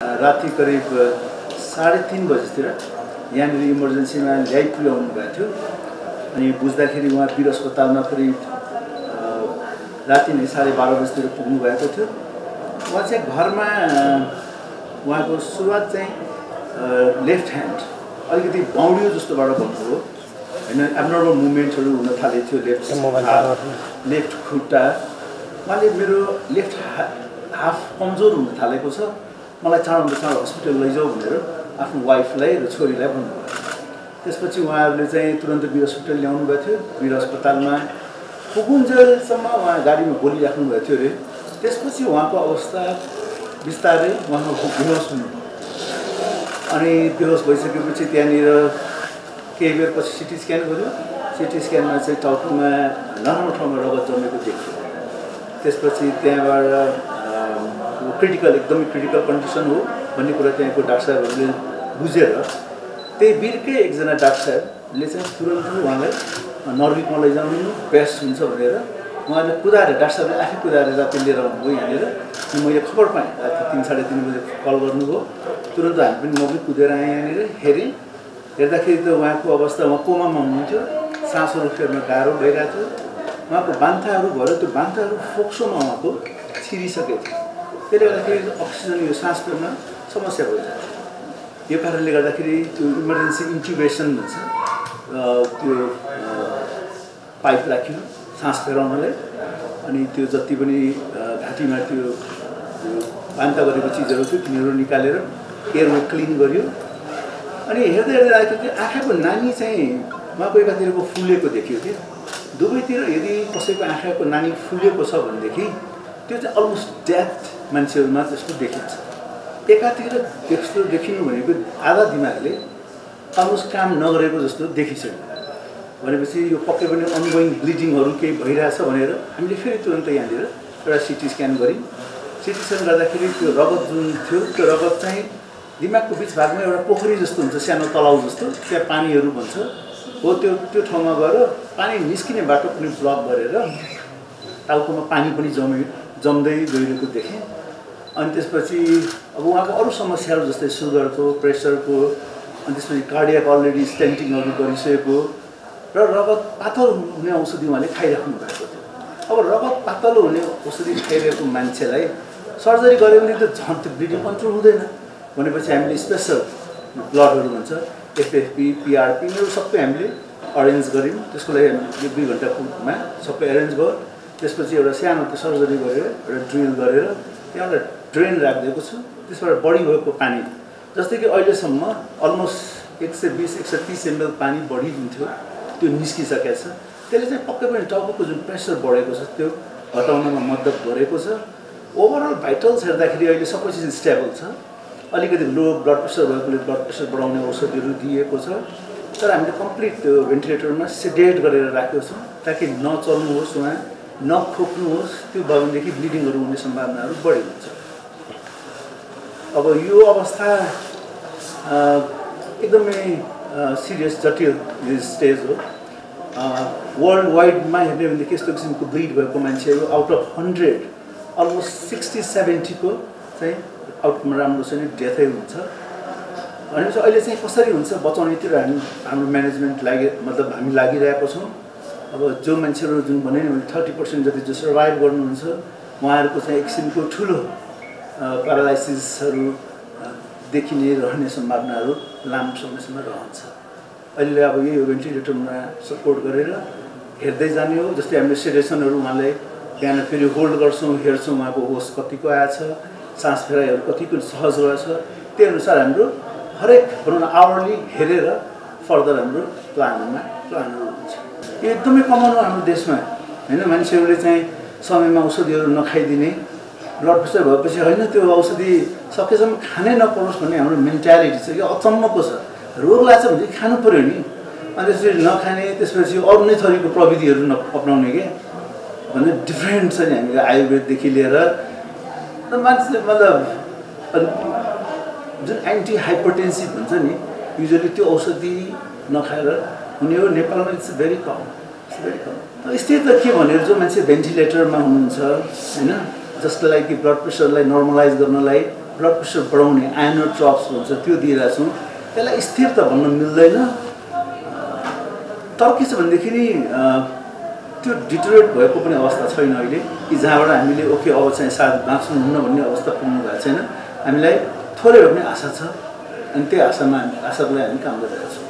राति करिब साढे तिन बजीतिर यहाँनिर इमर्जेन्सीमा ल्याइ पुर्याउनु भएको थियो। अनि बुझ्दाखेरि उहाँ वीर अस्पतालमा करिब राति नै साढे बाह्र बजीतिर पुग्नु भएको थियो। उहाँ चाहिँ घरमा उहाँको सुरुवात चाहिँ लेफ्ट ह्यान्ड अलिकति बाउडियो जस्तोबाट भन्नुभयो होइन एबनर्मल मुभमेन्टहरू हुन थालेको थियो लेफ्ट लेफ्ट खुट्टा। उहाँले मेरो लेफ्ट हा हाफ कमजोर हुन थालेको छ। मलाई चाँडोभन्दा चाँडो हस्पिटल लैजाऊ भनेर आफ्नो वाइफलाई र छोरीलाई भन्नुभयो। त्यसपछि उहाँहरूले चाहिँ तुरन्त वीर हस्पिटल ल्याउनु भएको थियो। वीर अस्पतालमा पुगुन्जेलसम्म उहाँ गाडीमा बोलिराख्नु भएको थियो अरे। त्यसपछि उहाँको अवस्था बिस्तारै उहाँको बेहोस हुनु अनि बेहोस भइसकेपछि त्यहाँनिर केही बेर पछि सिटी स्क्यान गर्यो। सिटी स्क्यानमा चाहिँ टाउकोमा नराम्रो ठाउँमा रगत जमेको देखियो। त्यसपछि त्यहाँबाट क्रिटिकल एकदमै क्रिटिकल कन्डिसन हो भन्ने कुरा त्यहाँको डाक्टर साहेबहरूले बुझेर त्यही वीरकै एकजना डाक्टर साहेबले चाहिँ तुरन्त उहाँलाई नर्विकमा लैजाउनु बेस्ट हुन्छ भनेर उहाँले कुदाएर डाक्टर साहबले आफै कुदाएर राति लिएर आउनुभयो यहाँनिर। मैले खबर पाएँ राति तिन साढे तिन बजे कल गर्नुभयो। तुरन्त हामी पनि म पनि कुदेर आएँ यहाँनिर हेरेँ। हेर्दाखेरि त उहाँको अवस्था उहाँ कोमामा हुनुहुन्थ्यो सासहरू फेर्न गाह्रो भइरहेको थियो। उहाँको बान्थाहरू भयो त्यो बान्थाहरू फोक्सोमा उहाँको छिरिसकेको थियो। त्यसले गर्दाखेरि अक्सिजन यो सास फेर्न समस्या थियो यो कारणले गर्दाखेरि त्यो इमर्जेन्सी इन्क्युबेसन भन्छ त्यो पाइप राख्यो सास फेराउनलाई अनि त्यो जति पनि घाँटीमा त्यो बान्ता गरेको चिजहरू थियो तिनीहरू निकालेर एयरवे क्लिन गर्यो अनि हेर्दै हेर्दै आएको आँखाको नानी चाहिँ उहाँको एकातिरको फुलेको देखियो कि दुवैतिर यदि कसैको आँखाको नानी फुलेको छ भनेदेखि त्यो चाहिँ अलमोस्ट डेथ मान्छेहरूमा जस्तो देखिन्छ। एकातिर त्यस्तो देखिनु भनेको आधा दिमागले अलमोस्ट काम नगरेको जस्तो देखिसक्यो। भनेपछि यो पक्कै पनि अनगोइङ ब्लिडिङहरू केही भइरहेछ भनेर हामीले फेरि तुरन्त यहाँनिर एउटा सिटी स्क्यान गऱ्यौँ। सिटी स्क्यान गर्दाखेरि त्यो रगत जुन थियो त्यो रगत चाहिँ दिमागको बिच भागमा एउटा पोखरी जस्तो हुन्छ सानो तलाउ जस्तो त्यहाँ पानीहरू भन्छ। हो त्यो त्यो ठाउँमा गएर पानी निस्किने बाटो पनि ब्लक गरेर टाउकोमा पानी पनि जमे जम्दै गइरहेको देखेँ। अनि त्यसपछि अब उहाँको अरू समस्याहरू जस्तै सुगरको प्रेसरको अनि त्यसपछि कार्डियाक अलरेडी स्टेन्टिङहरू गरिसकेको र रगत पातलो हुने औषधि उहाँले खाइराख्नु भएको थियो। अब रगत पातलो हुने औषधि खाइरहेको मान्छेलाई सर्जरी गऱ्यो भने त झन् त्यो ब्लिडिङ कन्ट्रोल हुँदैन। भनेपछि हामीले स्पेसल ब्लडहरू भन्छ एफएफपी पिआरपीहरू सबै हामीले अरेन्ज गऱ्यौँ। त्यसको लागि हामीले दुई घन्टामा सबै एरेन्ज भयो त्यसपछि एउटा सानो त्यो सर्जरी गरेर एउटा ड्रिल गरेर त्यहाँ एउटा ड्रेन राखिदिएको छु त्यसबाट बढी भएको पानी। जस्तै कि अहिलेसम्म अलमोस्ट एक सय बिस एक सय तिस एमएल पानी बढी जुन थियो त्यो निस्किसकेको छ। त्यसले चाहिँ पक्कै पनि टाउको जुन प्रेसर बढेको छ त्यो हटाउनमा मद्दत गरेको छ। ओभरअल भाइटल्स हेर्दाखेरि अहिले सबै चिज स्टेबल छ। अलिकति लो ब्लड प्रेसर भएकोले ब्लड प्रेसर बढाउने औषधिहरू दिएको छ। तर हामीले कम्प्लिट त्यो भेन्टिलेटरमा सेडेट गरेर राखेको छौँ ताकि नचल्नुहोस् उहाँ नखोक्नुहोस् त्यो भयो भनेदेखि ब्लिडिङहरू हुने सम्भावनाहरू बढी हुन्छ। अब यो अवस्था एकदमै सिरियस जटिल स्टेज हो। वर्ल्ड वाइडमा हेर्ने भनेदेखि यस्तो किसिमको ब्रिड भएको मान्छेहरू out of hundred almost sixty सेभेन्टीको चाहिँ आउटकम राम्रो छैन डेथै हुन्छ। भनेपछि अहिले चाहिँ कसरी हुन्छ बचाउनेतिर हामी हाम्रो म्यानेजमेन्ट लागि मतलब हामी लागिरहेको छौँ। अब जो मान्छेहरू जुन भने थर्टी पर्सेन्ट जति जो सर्भाइभ गर्नुहुन्छ उहाँहरूको चाहिँ एक किसिमको ठुलो प्यारालाइसिसहरू देखिने रहने सम्भावनाहरू लामो समयसम्म रहन्छ। अहिले अब यही भेन्टिलेटरमा सपोर्ट गरेर हेर्दै जाने हो जस्तै हामीले सेडेसनहरू उहाँलाई बिहान फेरि होल्ड गर्छौँ हेर्छौँ उहाँको होस कतिको आएछ सास फेराइहरू कतिको सहज रहेछ। त्यही अनुसार हाम्रो हरेक भनौँ न आवरली हेरेर फर्दर हाम्रो प्लानमा प्लानहरू हुन्छ। यो एकदमै कमन हो हाम्रो देशमा। होइन मान्छेहरूले चाहिँ समयमा औषधिहरू नखाइदिने ब्लड प्रेसर भएपछि होइन त्यो औषधि सकेसम्म खानै नपरोस् भन्ने हाम्रो मेन्टालिटी छ कि अचम्मको छ। रोग लाग्छ भने खानु पऱ्यो नि। अनि त्यसपछि नखाने त्यसपछि अरू नै थरीको प्रविधिहरू न अप्नाउने के? भन्ने डिफ्रेन्ट छ नि हामीले आयुर्वेददेखि लिएर। मान्छेले मतलब जुन एन्टी हाइपरटेन्सिभ हुन्छ नि युजली त्यो औषधि नखाएर हुने हो। नेपालमा इट्स भेरी कम इट्स भेरी कम स्थिति त के भनेर जो मान्छे भेन्टिलेटरमा हुनुहुन्छ होइन? जसको लागि ब्लड प्रेसरलाई नर्मलाइज गर्नलाई ब्लड प्रेसर बढाउने आइनो ड्रप्स भन्छ त्यो दिइरहेको छौँ। त्यसलाई स्थिर त भन्न मिल्दैन। तर के छ भनेदेखि त्यो डिटोरेट भएको पनि अवस्था छैन अहिले कि जहाँबाट हामीले ओके अब चाहिँ सायद बाँच्नुहुन्न भन्ने अवस्था पुग्नु भएको छैन। हामीलाई थोरै भए पनि आशा छ। अनि त्यही आशामा आशाको लागि हामी काम गरिरहेका छौँ।